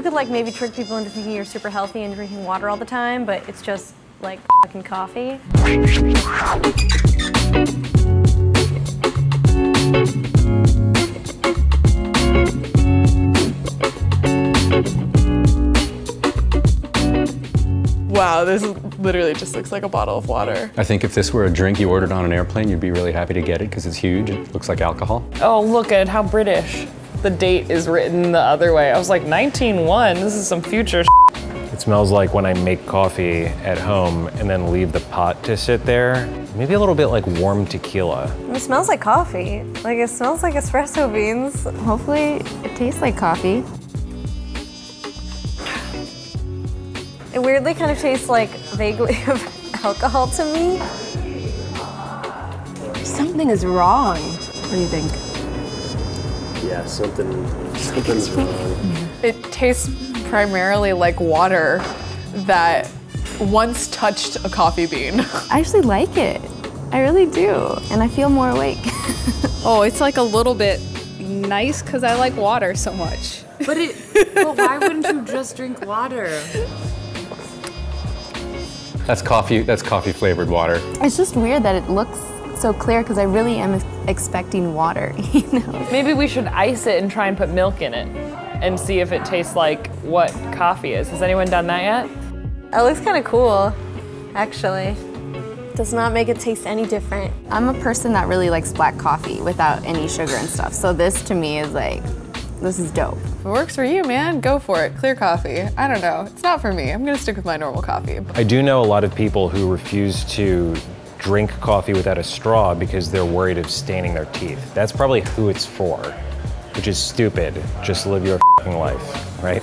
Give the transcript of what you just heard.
You could like maybe trick people into thinking you're super healthy and drinking water all the time, but it's just like fucking coffee. Wow, this literally just looks like a bottle of water. I think if this were a drink you ordered on an airplane, you'd be really happy to get it because it's huge. It looks like alcohol. Oh, look at how British. The date is written the other way. I was like, 1901, this is some future It smells like when I make coffee at home and then leave the pot to sit there. Maybe a little bit like warm tequila. It smells like coffee. Like it smells like espresso beans. Hopefully, it tastes like coffee. It weirdly kind of tastes like vaguely of alcohol to me. Something is wrong. What do you think? Yeah, something, something's wrong. It tastes primarily like water that once touched a coffee bean. I actually like it. I really do. And I feel more awake. Oh, it's like a little bit nice because I like water so much. But it. but why wouldn't you just drink water? That's coffee. That's coffee flavored water. it's just weird that it looks so clear because I really am expecting water, you know? Maybe we should ice it and try and put milk in it and see if it tastes like what coffee is. Has anyone done that yet? It looks kind of cool, actually. Does not make it taste any different. I'm a person that really likes black coffee without any sugar and stuff. So this to me is like, this is dope. If it works for you, man, go for it. Clear coffee. I don't know. It's not for me. I'm gonna stick with my normal coffee. I do know a lot of people who refuse to drink coffee without a straw because they're worried of staining their teeth. That's probably who it's for, which is stupid. Just live your life, right?